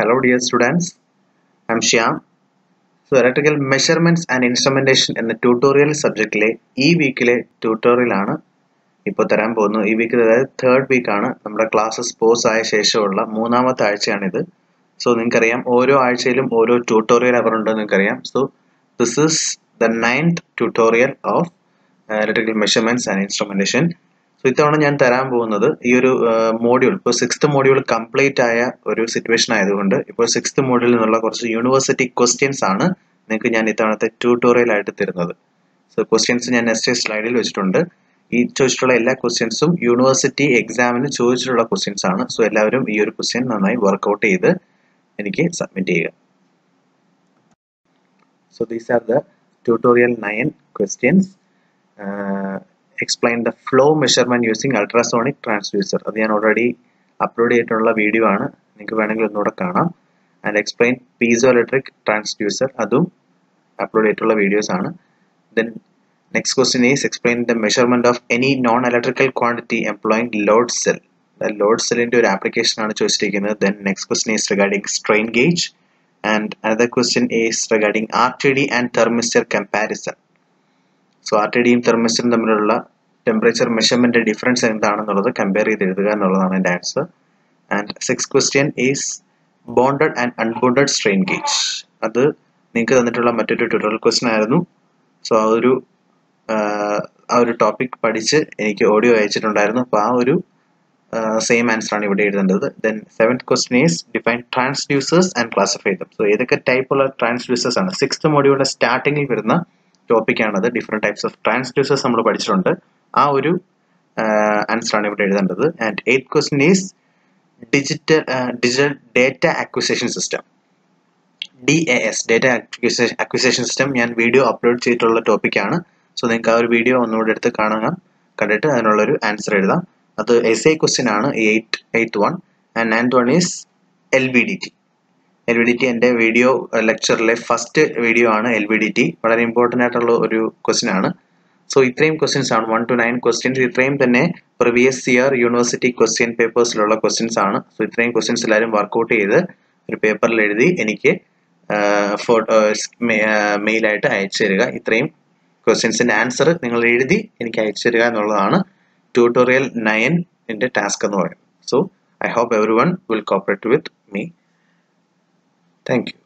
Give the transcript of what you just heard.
Hello dear students, I am Shyam. So electrical measurements and instrumentation എന്ന tutorial സബ്ജക്റ്റിലെ ഈ വീക്കിലെ ട്യൂട്ടോറിയൽ ആണ് ഇപ്പോൾ തരാൻ പോകുന്നത്. ഈ വീക്കിൽ അതായത് തേർഡ് വീക്കാണ് നമ്മുടെ ക്ലാസ്സസ് പോസ് ആയ ശേഷമുള്ള മൂന്നാമത്തെ ആഴ്ചയാണിത്. സോ നിങ്ങൾക്കറിയാം ഓരോ ആഴ്ചയിലും ഓരോ ട്യൂട്ടോറിയൽ അവർ ഉണ്ടെന്ന് നിങ്ങൾക്കറിയാം. So this is the ninth tutorial of electrical measurements and instrumentation so ഇത്തവണ ഞാൻ തരാൻ പോകുന്നത് ഈ ഒരു മോഡ്യൂൾ ഇപ്പോൾ സിക്സ്ത് മോഡ്യൂൾ കംപ്ലീറ്റ് ആയ ഒരു സിറ്റുവേഷൻ ആയതുകൊണ്ട് ഇപ്പോൾ സിക്സ്ത് മോഡ്യൂളിൽ നിന്നുള്ള കുറച്ച് യൂണിവേഴ്സിറ്റി ക്വസ്റ്റ്യൻസ് ആണ് നിങ്ങൾക്ക് ഞാൻ ഇത്തവണത്തെ ട്യൂട്ടോറിയൽ ആയിട്ട് തരുന്നത്. സോ ക്വസ്റ്റ്യൻസ് ഞാൻ നെക്സ്റ്റ് സ്ലൈഡിൽ വെച്ചിട്ടുണ്ട്. ഈ ചോദിച്ചിട്ടുള്ള എല്ലാ ക്വസ്റ്റ്യൻസും യൂണിവേഴ്സിറ്റി എക്സാമിന് ചോദിച്ചിട്ടുള്ള ക്വസ്റ്റ്യൻസ് ആണ്. സോ എല്ലാവരും ഈ ഒരു ക്വസ്റ്റ്യൻ നന്നായി വർക്ക്ഔട്ട് ചെയ്ത് എനിക്ക് സബ്മിറ്റ് ചെയ്യുക. So these are the tutorial nine questions explain the flow measurement using ultrasonic transducer അത് ഞാൻ ഓൾറെഡി അപ്ലോഡ് ചെയ്തിട്ടുള്ള വീഡിയോ ആണ്. നിങ്ങൾക്ക് വേണമെങ്കിൽ ഒന്നുകൂടെ കാണാം. And explain piezo electric transducer അതും അപ്ലോഡ് ചെയ്തിട്ടുള്ള വീഡിയോസ് ആണ്. Then next question is explain the measurement of any non electrical quantity employing load cell load സെല്ലിന്റെ ഒരു ആപ്ലിക്കേഷൻ ആണ് ചോദിച്ചിരിക്കുന്നത്. Then next question is regarding strain gauge and another question is regarding R T D and thermistor comparison so R T ഡിയും തെർമിസ്റ്ററും തമ്മിലുള്ള temperature measurement difference എന്താണെന്നുള്ളത് compare ചെയ്ത് എഴുതുക എന്നുള്ളതാണ് എന്റെ answer and six question is bonded and unbonded strain gauge അത് നിങ്ങൾക്ക് തന്നിട്ടുള്ള മറ്റൊരു ട്യൂട്ടോറിയൽ ക്വസ്റ്റ്യൻ ആയിരുന്നു. സോ ആ ഒരു ആ ഒരു ടോപ്പിക് പഠിച്ച് എനിക്ക് ഓഡിയോ അയച്ചിട്ടുണ്ടായിരുന്നു. അപ്പോൾ ആ ഒരു സെയിം ആൻസർ ആണ് ഇവിടെ എഴുതേണ്ടത്. Then seventh question is define transducers and classify them so ഏതൊക്കെ ടൈപ്പുള്ള ട്രാൻസ്ഡ്യൂസേഴ്സ് ആണ്? സിക്സ്ത് മോഡിയുടെ സ്റ്റാർട്ടിങ്ങിൽ വരുന്ന ടോപ്പിക്കാണത് ഡിഫറെന്റ് ടൈപ്സ് ഓഫ് ട്രാൻസ്ഡ്യൂസേഴ്സ് നമ്മൾ പഠിച്ചിട്ടുണ്ട്. ആ ഒരു ആൻസർ ആണ് ഇവിടെ എഴുതേണ്ടത്. And eighth question is digital digital data acquisition system D A S data acquisition system ഞാൻ വീഡിയോ അപ്ലോഡ് ചെയ്തിട്ടുള്ള ടോപ്പിക്കാണ് സോ നിങ്ങൾക്ക് ആ ഒരു വീഡിയോ ഒന്നുകൂടെ എടുത്ത് കാണുക കണ്ടിട്ട് അതിനുള്ളൊരു ആൻസർ എഴുതാം. അത് എസ് ഐ ക്വസ്റ്റ്യൻ ആണ് eight eighth one and ninth one is L B D T L V D T എന്റെ വീഡിയോ ലെക്ചറിലെ ഫസ്റ്റ് വീഡിയോ ആണ് എൽ വി ഡി ടി വളരെ ഇമ്പോർട്ടന്റ് ആയിട്ടുള്ള ഒരു ക്വസ്റ്റ്യൻ ആണ്. സോ ഇത്രയും ക്വസ്റ്റ്യൻസ് ആണ്. വൺ ടു നയൻ ക്വസ്റ്റ്യൻസ് ഇത്രയും തന്നെ പ്രീവിയസ് ഇയർ യൂണിവേഴ്സിറ്റി ക്വസ്റ്റ്യൻ പേപ്പേഴ്സിലുള്ള ക്വസ്റ്റ്യൻസ് ആണ്. സോ ഇത്രയും ക്വസ്റ്റ്യൻസ് എല്ലാവരും വർക്കൗട്ട് ചെയ്ത് ഒരു പേപ്പറിൽ എഴുതി എനിക്ക് ഫോട്ടോ മെയിലായിട്ട് അയച്ചു തരിക. ഇത്രയും ക്വസ്റ്റ്യൻസിന്റെ ആൻസർ നിങ്ങൾ എഴുതി എനിക്ക് അയച്ചു തരിക എന്നുള്ളതാണ് ട്യൂട്ടോറിയൽ നയൻ എന്റെ ടാസ്ക് എന്ന് പറയുന്നത്. So I hope everyone will cooperate with me Thank you.